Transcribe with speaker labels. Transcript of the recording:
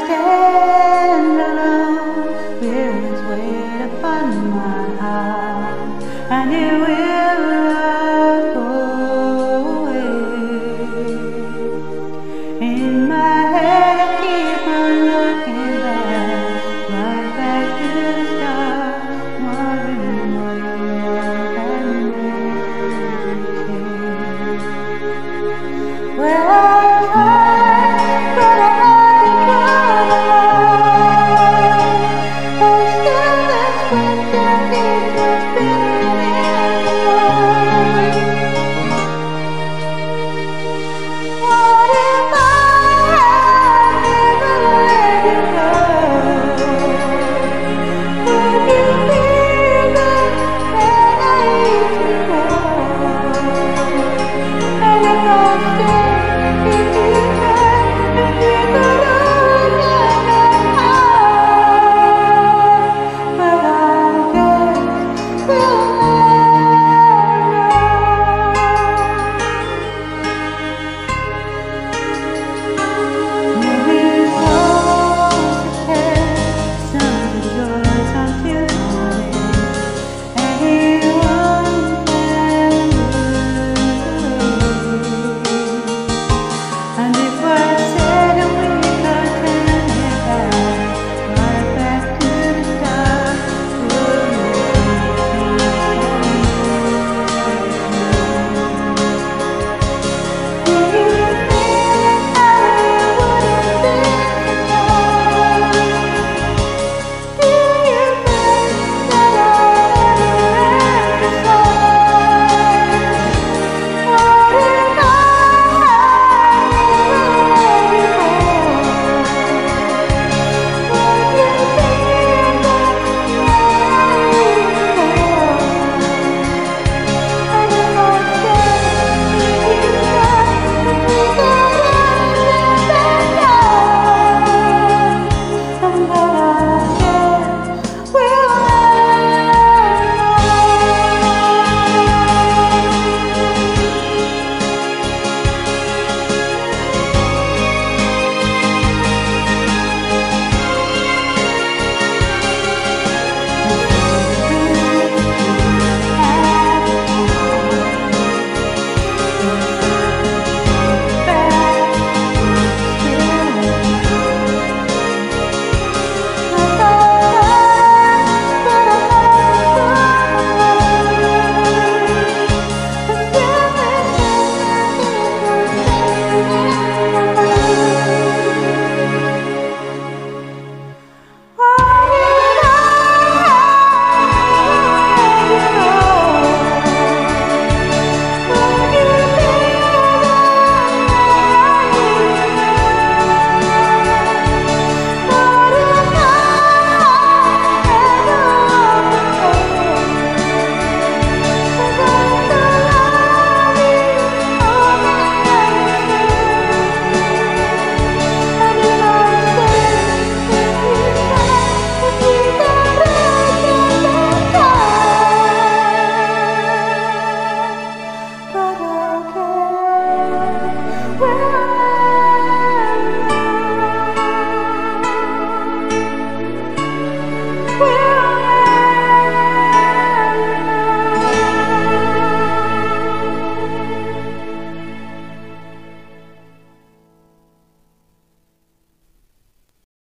Speaker 1: stand alone. Spirits wait upon my heart.